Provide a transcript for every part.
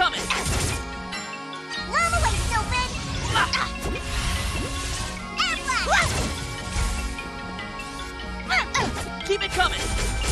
coming! Llama way, stupid! Ah. Ah. Air! Ah. Keep it coming!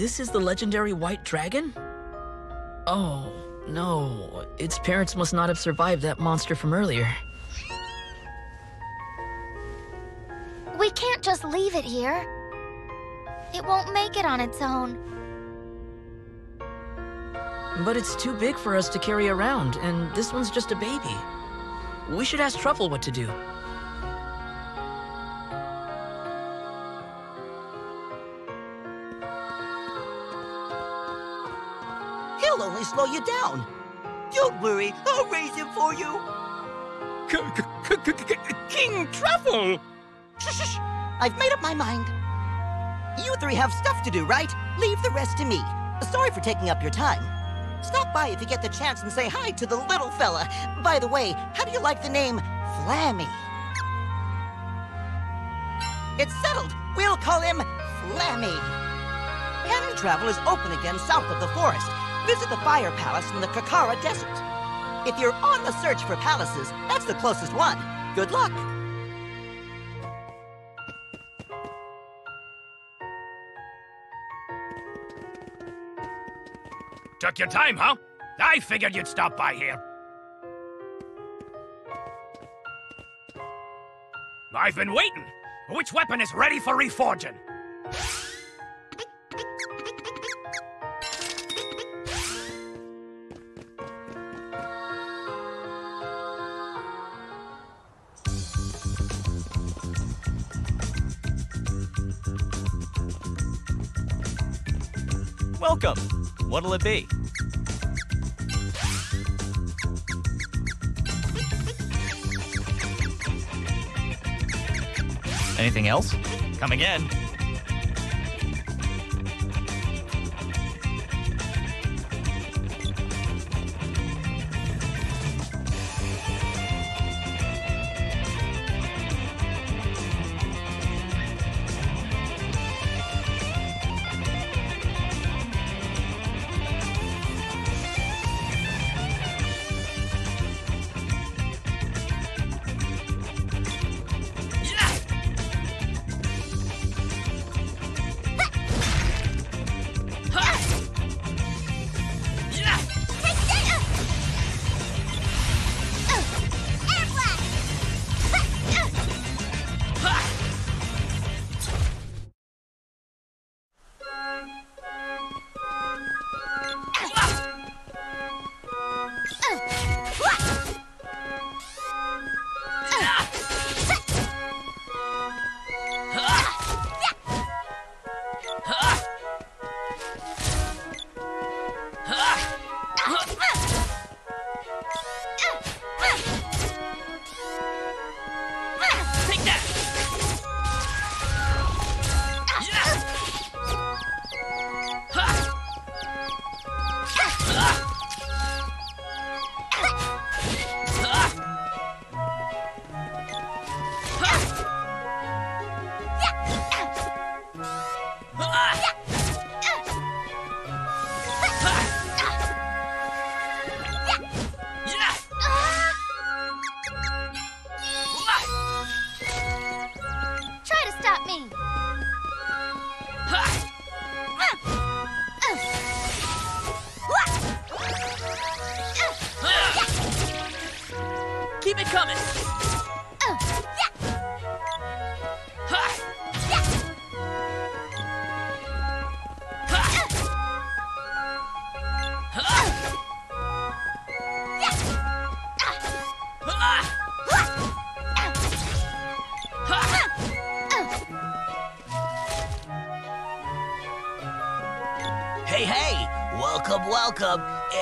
This is the legendary white dragon? Oh, no. Its parents must not have survived that monster from earlier. We can't just leave it here. It won't make it on its own. But it's too big for us to carry around, and this one's just a baby. We should ask Truffle what to do. Don't worry, I'll raise him for you. King Truffle! Shh, shh, shh. I've made up my mind. You three have stuff to do, right? Leave the rest to me. Sorry for taking up your time. Stop by if you get the chance and say hi to the little fella. By the way, how do you like the name Flammie? It's settled. We'll call him Flammie. Cannon travel is open again south of the forest. Visit the Fire Palace in the Kakara Desert. If you're on the search for palaces, that's the closest one. Good luck. Took your time, huh? I figured you'd stop by here. I've been waiting. Which weapon is ready for reforging? What'll it be? Anything else? Come again.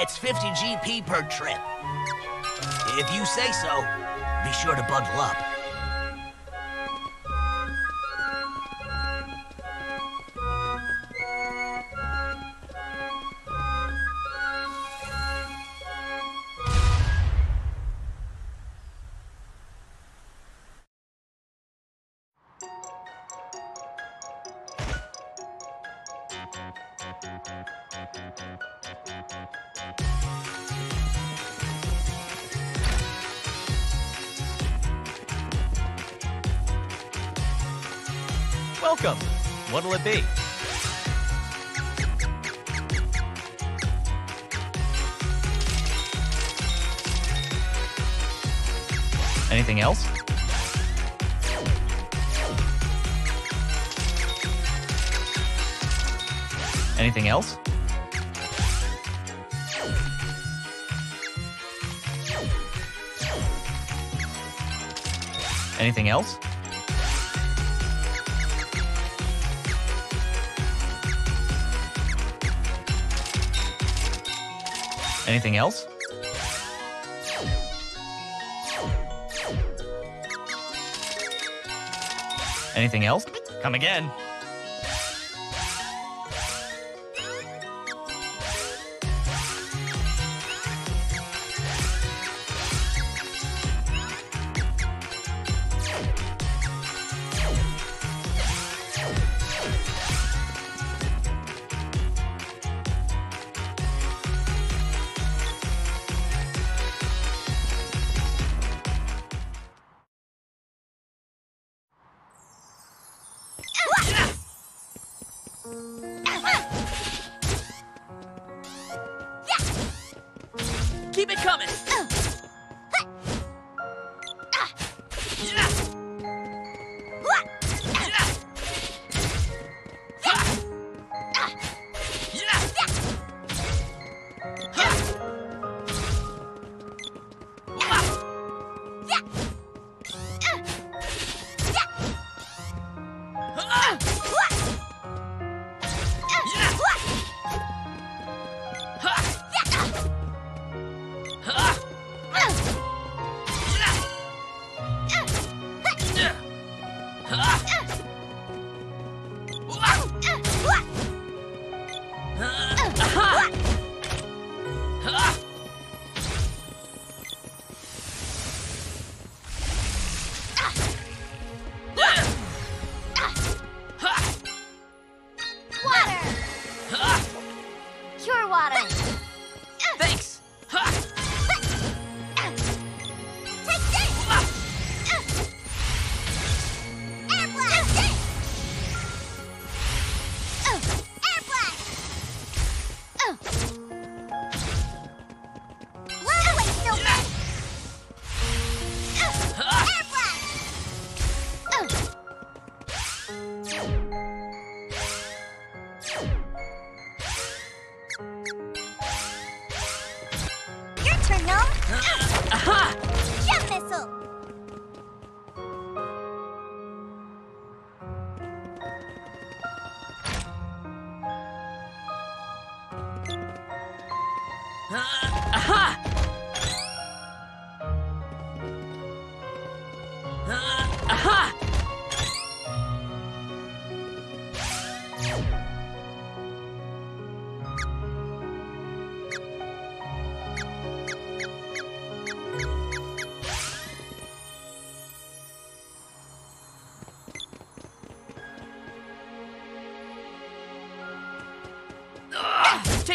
It's 50 GP per trip. If you say so, be sure to bundle up. Welcome. What'll it be? Anything else? Anything else? Anything else? Anything else? Anything else? Come again. Keep it coming.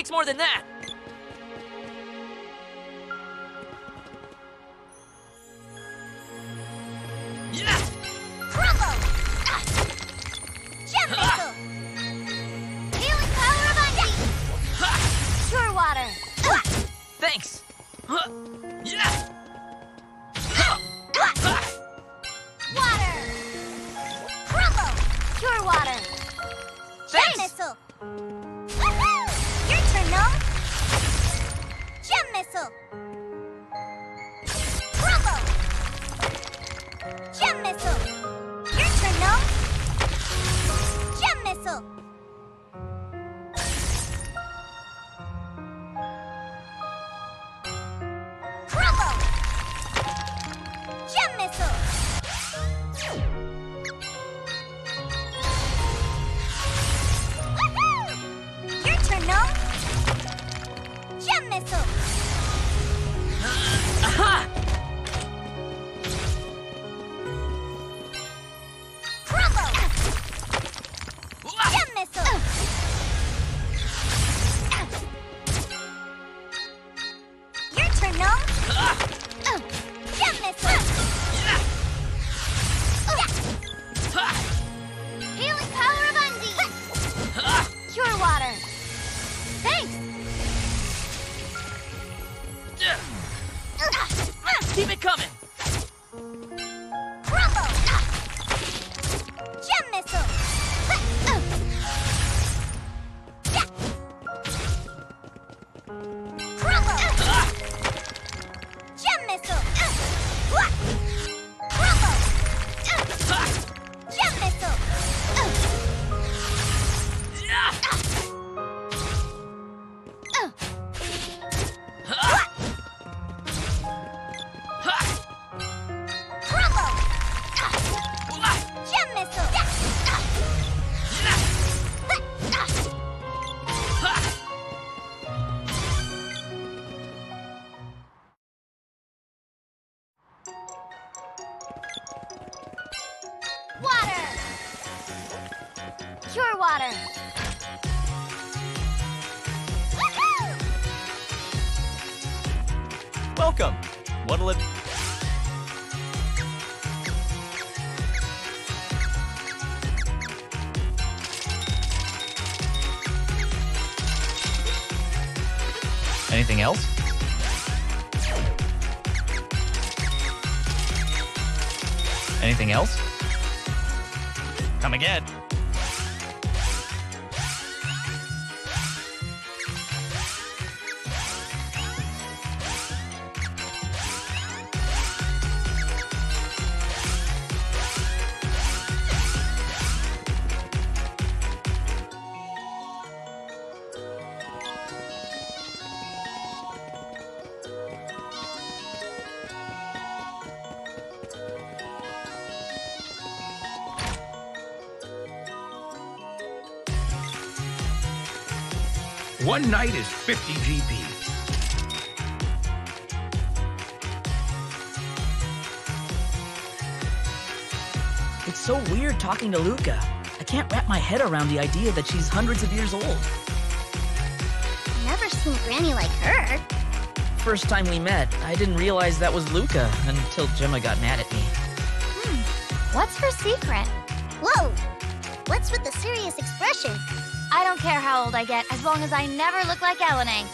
Takes more than that. Yeah! Anything else? Anything else? Come again. One night is 50 GP. It's so weird talking to Luka. I can't wrap my head around the idea that she's hundreds of years old. Never seen Granny like her. First time we met, I didn't realize that was Luka until Jema got mad at me. Hmm. What's her secret? Whoa! What's with the serious expression? I don't care how old I get, as long as I never look like Elinee.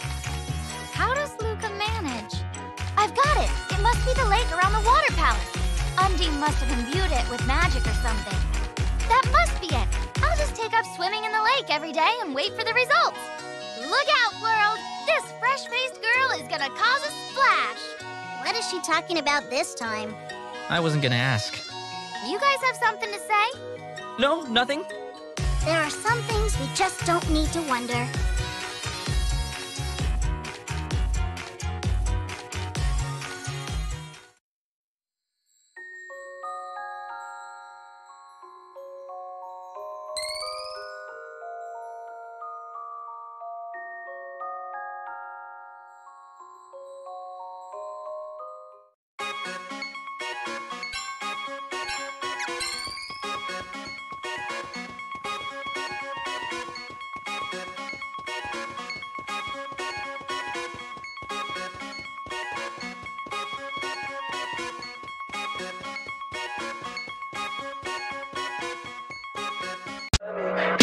How does Luka manage? I've got it! It must be the lake around the water palace. Undine must have imbued it with magic or something. That must be it. I'll just take up swimming in the lake every day and wait for the results. Look out, world! This fresh-faced girl is gonna cause a splash. What is she talking about this time? I wasn't gonna ask. You guys have something to say? No, nothing. There are some things we just don't need to wonder.